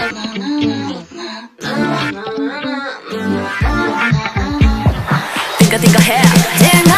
Think I think I have.